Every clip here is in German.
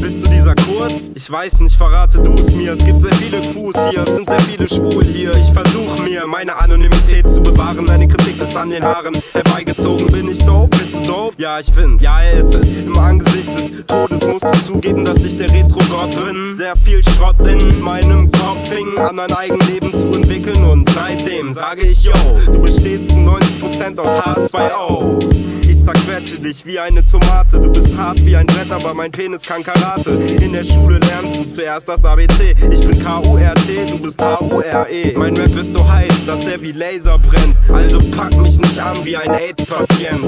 Bist du dieser Kurt? Ich weiß nicht, verrate du es mir. Es gibt sehr viele Crews hier, es sind sehr viele schwul hier. Ich versuch mir meine Anonymität zu bewahren. Deine Kritik ist an den Haaren herbeigezogen. Bin ich dope? Bist du dope? Ja, ich bin's. Ja, er ist es. Im Angesicht des Todes musst du zugeben, dass ich der Retro-Gott bin. Sehr viel Schrott in meinem Kopf hing an ein Eigenleben entwickeln. Und seitdem sage ich, yo, du bestehst zu 90% aus H2O. Ich zerquetsche dich wie eine Tomate. Du bist hart wie ein Brett, aber mein Penis kann Karate. In der Schule lernst du zuerst das ABC. Ich bin K-U-R-T, du bist H-U-R-E. Mein Rap ist so heiß, dass er wie Laser brennt. Also pack mich nicht an wie ein AIDS-Patient.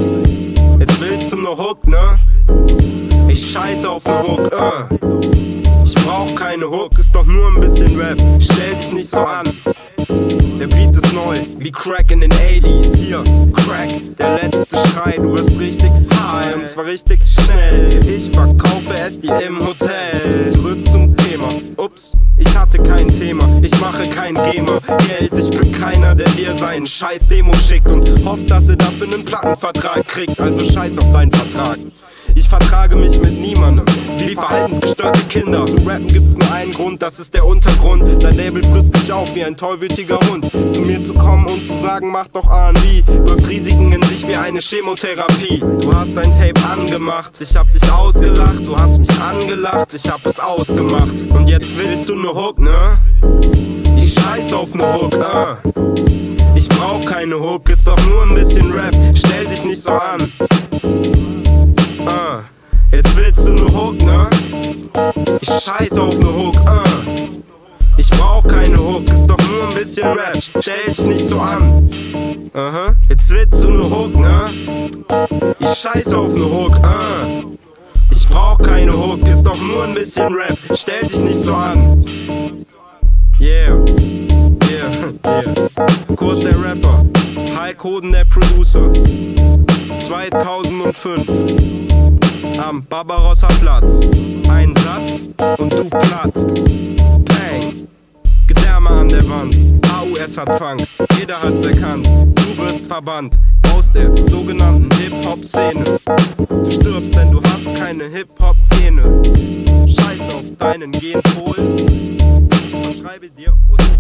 Jetzt willst du ne Hook, ne? Ich scheiß auf ne Hook, äh. Ich brauch keine Hook, ist doch nur ein bisschen Rap. Stell dich nicht so an. Der Beat ist neu, wie Crack in den 80s. Hier, Crack, der letzte Schrei, du wirst richtig high und zwar richtig schnell. Ich verkaufe es dir im Hotel. Zurück zum Thema. Ups, ich hatte kein Thema, ich mache kein Gamer. Geld, ich bin keiner, der dir seinen scheiß Demo schickt und hofft, dass er dafür einen Plattenvertrag kriegt. Also scheiß auf deinen Vertrag. Ich vertrage mich mit niemandem, wie verhaltensgestörte Kinder. Zu rappen gibt's nur einen Grund, das ist der Untergrund. Dein Label frisst dich auf wie ein tollwütiger Hund. Zu mir zu kommen und zu sagen, mach doch R&B, birgt Risiken in sich wie eine Chemotherapie. Du hast dein Tape angemacht, ich hab dich ausgelacht. Du hast mich angelacht, ich hab es ausgemacht. Und jetzt willst du ne Hook, ne? Ich scheiß auf ne Hook, äh. Ich brauch keine Hook, ist doch nur ein bisschen Rap. Stell dich nicht so an. Scheiß auf ne Hook, uh. Ich brauch keine Hook, ist doch nur ein bisschen Rap. Stell dich nicht so an. Aha, jetzt willst du ne Hook, ne? Ich scheiß auf ne Hook, uh. Ich brauch keine Hook, ist doch nur ein bisschen Rap. Stell dich nicht so an. Yeah, yeah, yeah. Kurt der Rapper, Hulk Hoden der Producer. 2005 am Barbarossa Platz. Und du platzt. Bang. Gedärme an der Wand. AUS hat Funk. Jeder hat's erkannt. Du wirst verbannt aus der sogenannten Hip-Hop-Szene. Du stirbst, denn du hast keine Hip-Hop-Gene. Scheiß auf deinen Genpol. Ich verschreibe dir Ozol.